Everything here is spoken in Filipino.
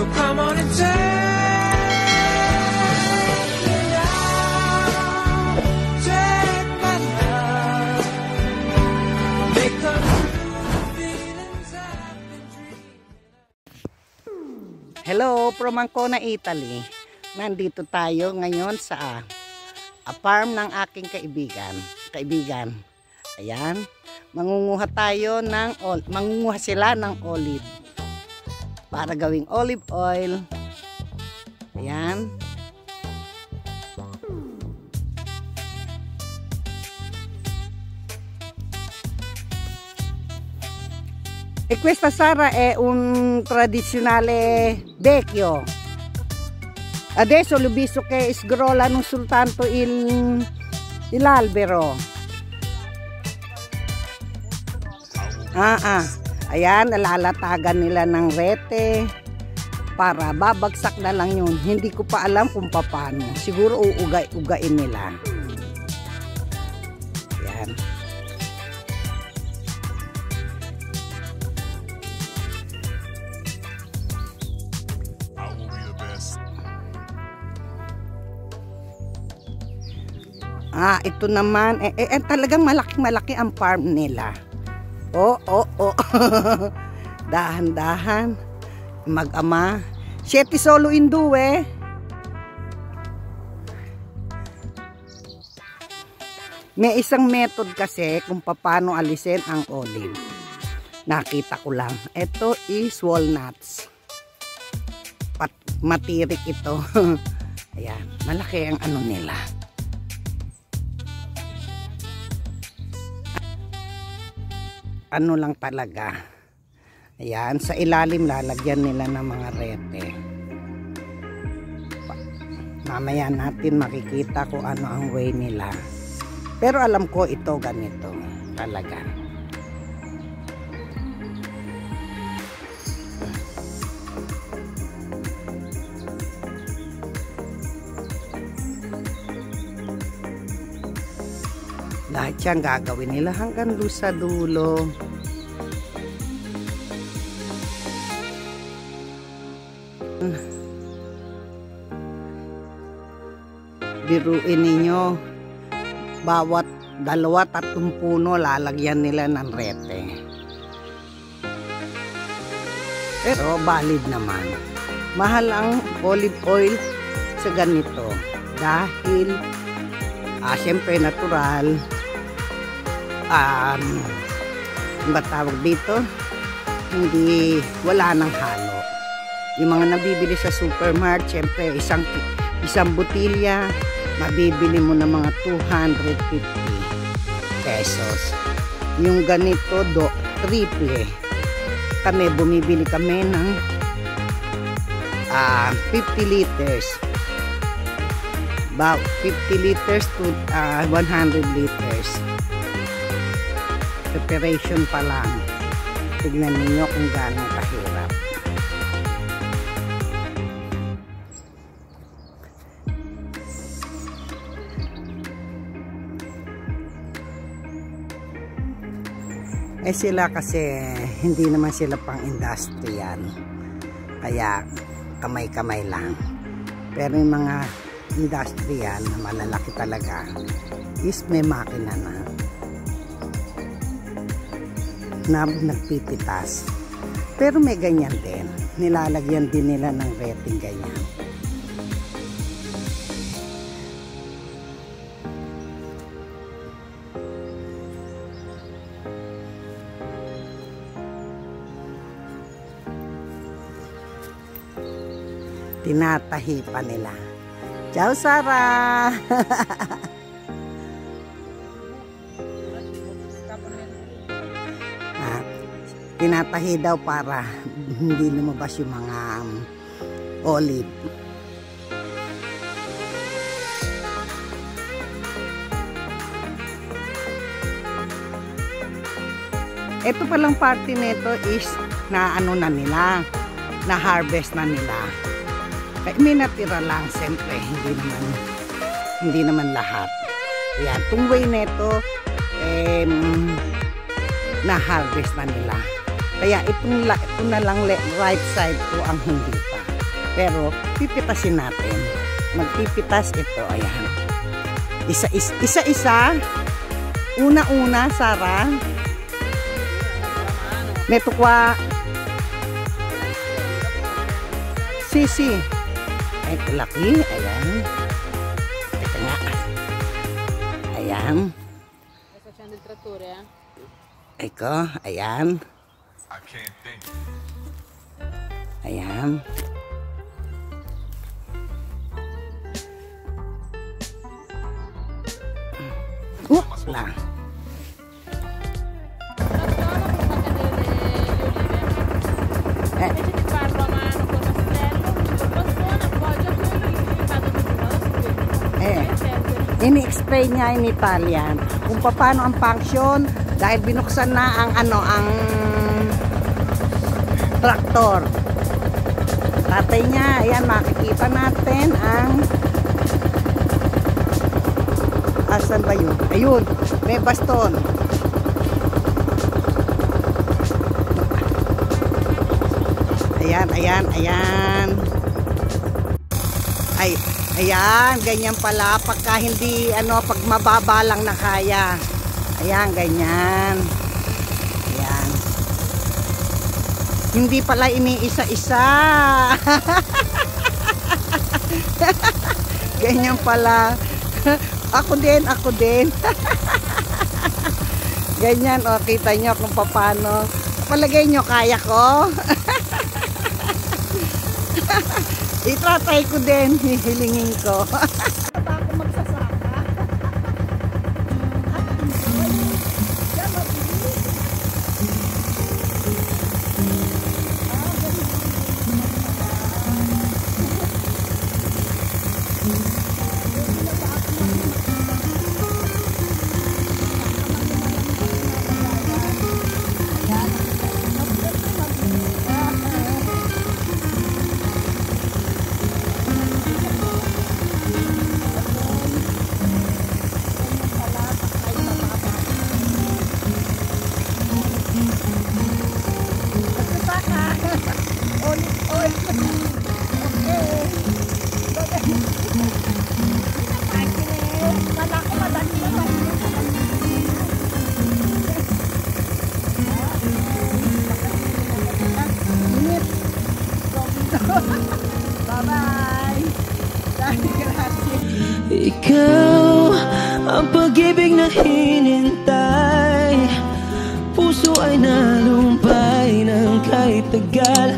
So come on and take me dreaming. Hello, from Ancona, Italy. Nandito tayo ngayon sa a farm ng aking kaibigan. Kaibigan. Ayan. Mangunguha tayo ng mangunguha sila ng olive para gawing olive oil. Ayan. E questa Sara è un tradizionale vecchio. Adesso l'ho visto che sgrolano soltanto l'albero. Ah, ah. Ayan, nalalatagan nila ng rete para babagsak na lang yun. Hindi ko pa alam kung paano. Siguro uugay-ugain nila. Ayan. Ah, ito naman, eh, eh, eh, talagang malaki-malaki ang farm nila. Oh, oh, oh. Dahan-dahan. Mag-ama. Siete solo in due. May isang method kasi kung paano alisin ang olive. Nakita ko lang. Ito is walnuts. Pat matirik ito. Ayan, malaki ang ano nila. Ano lang talaga. Ayan, sa ilalim lalagyan nila ng mga rete. Mamaya natin makikita kung ano ang way nila. Pero alam ko ito ganito talaga. Lahat yan gagawin nila hanggang doon sa dulo. Biruin ninyo, bawat dalawa tatlong puno lalagyan nila ng rete. Pero valid naman. Mahal ang olive oil sa ganito dahil ah, syempre natural um, ano ba tawag dito? Hindi wala nang halo. Yung mga nabibili sa supermarket syempre isang isang botilya mabibili mo ng mga 250 pesos. Yung ganito do triple. Kami bumibili kami ng ah, 50 liters. About 50 liters to ah, 100 liters preparation pa lang. Tignan ninyo kung gaano kahirap. Eh sila kasi hindi naman sila pang industrial. Kaya kamay-kamay lang. Pero yung mga industrial malalaki talaga is may makina na na nagpipitas. Pero may ganyan din. Nilalagyan din nila ng rating ganyan. Tinatahi pa nila. Ciao, Sarah! tinatahi daw para hindi lumabas yung mga um, olive. Ito palang party nito is na ano na nila, na harvest na nila. Kaya may natira lang, siyempre, hindi naman, hindi naman lahat. Ayan, itong way nito, eh, na-harvest na nila. Kaya itong, ito na lang le- right side ko ang hindi pa. Pero pipitasin natin. Magpipitas ito, ayan. Isa is, isa isa. Una-una, Sara. Neto kwa Sisi. Ay, ito laki. Ayan. Ito nga. Ayan. Trattore, eh? Eko, ayan. I can't think. Ayan. Oh, lang. Eh. Ini-explain niya in Italian kung paano ang function dahil binuksan na ang ano ang traktor. Tatay niya, ayan makikita natin ang asan ba yun? Ayun, may baston. Ayan, ayan, ayan. Ay, ayan, ganyan pala pagka hindi ano, pag mababa lang na kaya. Ayan, ganyan. Ayan. Hindi pala iniisa-isa. ganyan pala. ako din, ako din. ganyan, o, kita nyo kung paano. Palagay nyo, kaya ko. Itratay ko din, hihilingin ko. Ikaw ang pag-ibig na hinintay Puso ay nalumpay ng kahit tagal